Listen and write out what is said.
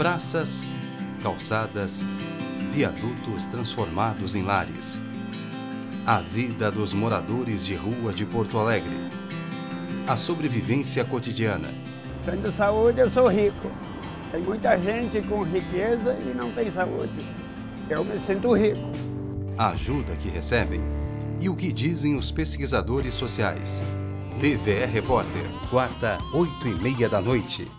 Praças, calçadas, viadutos transformados em lares. A vida dos moradores de rua de Porto Alegre. A sobrevivência cotidiana. Tendo saúde, eu sou rico. Tem muita gente com riqueza e não tem saúde. Eu me sinto rico. A ajuda que recebem e o que dizem os pesquisadores sociais. TVE Repórter, quarta, oito e meia da noite.